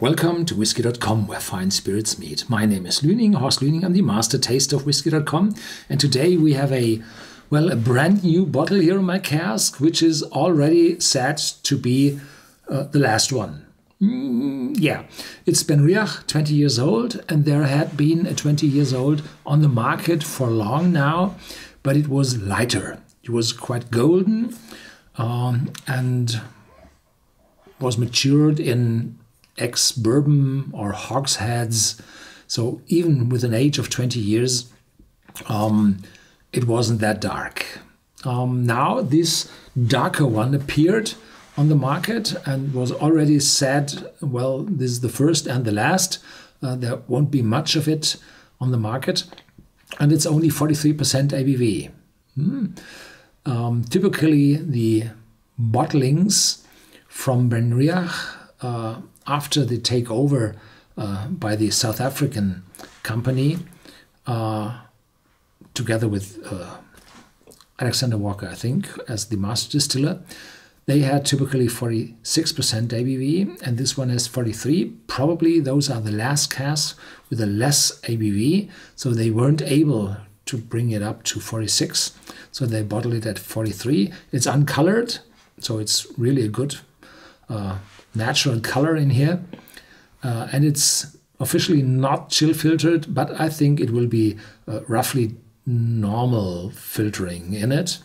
Welcome to Whisky.com, where fine spirits meet. My name is Lüning, Horst Lüning. I'm the master taster of Whisky.com. And today we have a, well, a brand new bottle here in my cask, which is already set to be uh, the last one. Mm, yeah, it's Benriach, 20 years old, and there had been a 20 years old on the market for long now, but it was lighter. It was quite golden um, and was matured in ex bourbon or hogsheads. So even with an age of 20 years, um, it wasn't that dark. Um, now this darker one appeared on the market and was already said, well, this is the first and the last. Uh, there won't be much of it on the market, and it's only 43% ABV. Hmm. Um, typically, the bottlings from Benriach uh, after the takeover uh, by the South African company, uh, together with uh, Alexander Walker, I think, as the master distiller, they had typically 46% ABV, and this one has 43. Probably those are the last casks with a less ABV, so they weren't able to bring it up to 46. So they bottled it at 43. It's uncolored, so it's really a good uh, natural color in here. Uh, and it's officially not chill filtered, but I think it will be uh, roughly normal filtering in it.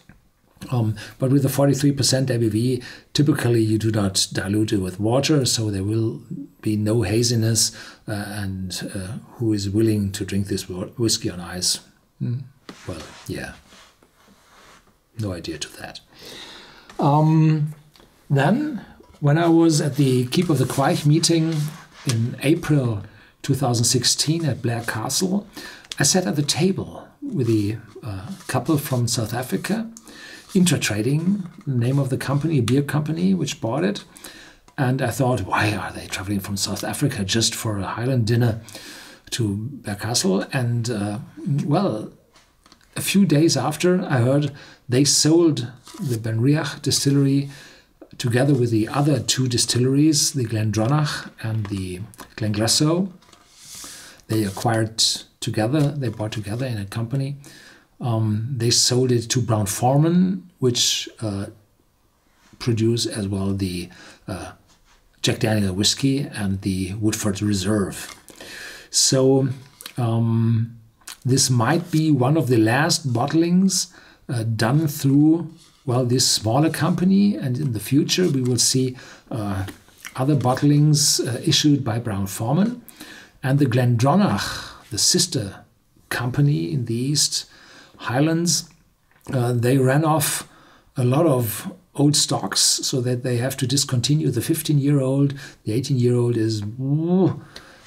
Um, but with the 43% ABV, typically you do not dilute it with water, so there will be no haziness. Uh, and uh, who is willing to drink this whiskey on ice? Mm, well, yeah, no idea to that. Um, then when I was at the Keep of the Quaich meeting in April 2016 at Blair Castle, I sat at the table with a uh, couple from South Africa, Intra Trading, the name of the company, beer company which bought it. And I thought, why are they traveling from South Africa just for a Highland dinner to Blair Castle? And uh, well, a few days after, I heard they sold the Benriach distillery together with the other two distilleries, the Glendronach and the Glenglassaugh. They acquired together, they bought together in a company. Um, they sold it to Brown Forman, which uh, produce as well the uh, Jack Daniel whiskey and the Woodford Reserve. So um, this might be one of the last bottlings uh, done through well, this smaller company, and in the future we will see uh, other bottlings uh, issued by Brown Forman. And the Glendronach, the sister company in the East Highlands, uh, they ran off a lot of old stocks so that they have to discontinue the 15 year old. The 18 year old is ooh,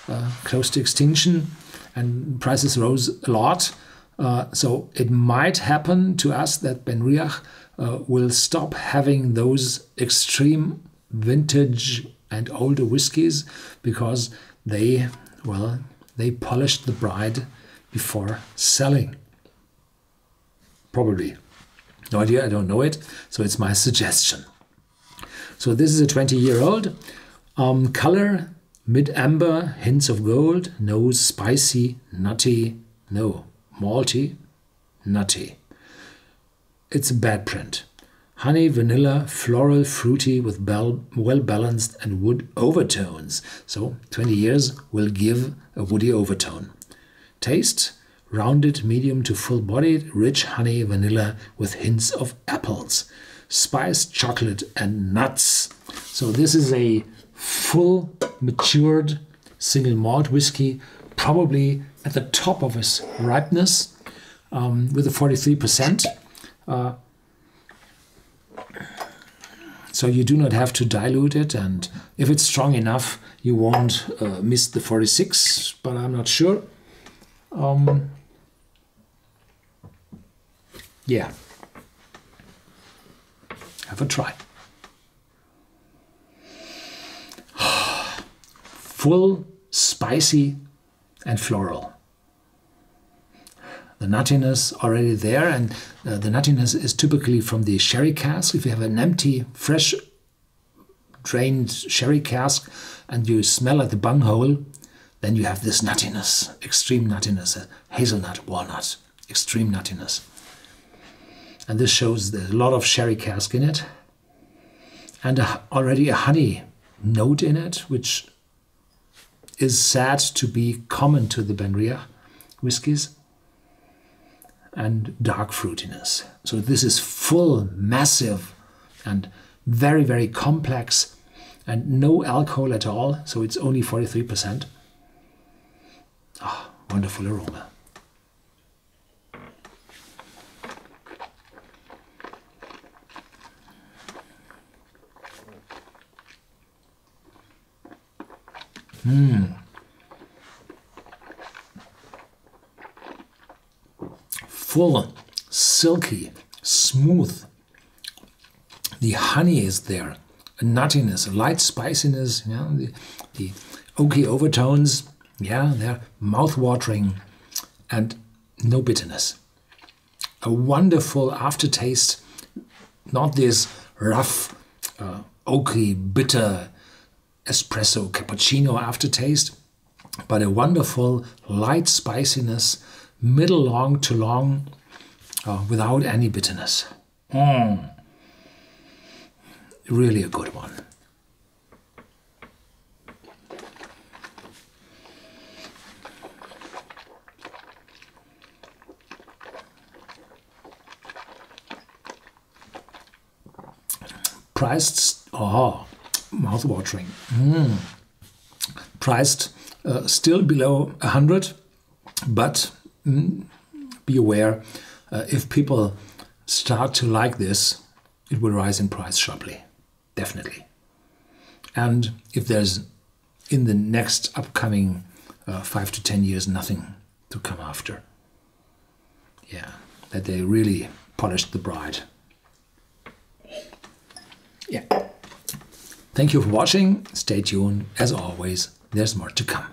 uh, close to extinction, and prices rose a lot. Uh, so it might happen to us that Benriach uh, will stop having those extreme vintage and older whiskies because they, well, they polished the bride before selling. Probably. No idea, I don't know it, so it's my suggestion. So this is a 20 year old. Um, color, mid amber, hints of gold, nose spicy, nutty, no, malty, nutty. It's a bad print. Honey, vanilla, floral, fruity with well balanced and wood overtones. So 20 years will give a woody overtone. Taste rounded, medium to full bodied, rich honey, vanilla with hints of apples, spice, chocolate, and nuts. So this is a full matured single malt whiskey, probably at the top of its ripeness um, with a 43%. Uh, so you do not have to dilute it, and if it's strong enough, you won't uh, miss the 46, but I'm not sure. Um, yeah, have a try. Full, spicy, and floral the nuttiness already there, and uh, the nuttiness is typically from the sherry cask. If you have an empty, fresh drained sherry cask and you smell at the bunghole, then you have this nuttiness, extreme nuttiness, hazelnut, walnut, extreme nuttiness. And this shows there's a lot of sherry cask in it and a, already a honey note in it, which is said to be common to the BenRiach whiskies and dark fruitiness. So this is full, massive, and very, very complex and no alcohol at all. So it's only 43%. Ah, wonderful aroma. Mmm. Full, silky, smooth. The honey is there, a nuttiness, a light spiciness, yeah, the, the oaky overtones, yeah, they're mouth-watering and no bitterness. A wonderful aftertaste, not this rough, uh, oaky, bitter espresso cappuccino aftertaste, but a wonderful light spiciness, middle long to long, uh, without any bitterness. Mm. Really a good one. Priced, oh, mouth-watering. Mm. Priced uh, still below 100, but be aware uh, if people start to like this, it will rise in price sharply, definitely. And if there's in the next upcoming uh, five to ten years nothing to come after, yeah, that they really polished the bride. Yeah. Thank you for watching. Stay tuned. As always, there's more to come.